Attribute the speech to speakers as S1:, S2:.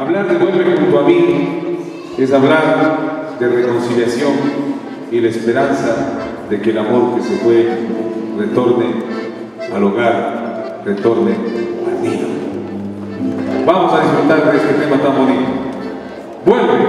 S1: Hablar de vuelve junto a mí es hablar de reconciliación y la esperanza de que el amor que se fue retorne al hogar, retorne al nido. Vamos a disfrutar de este tema tan bonito. Vuelve.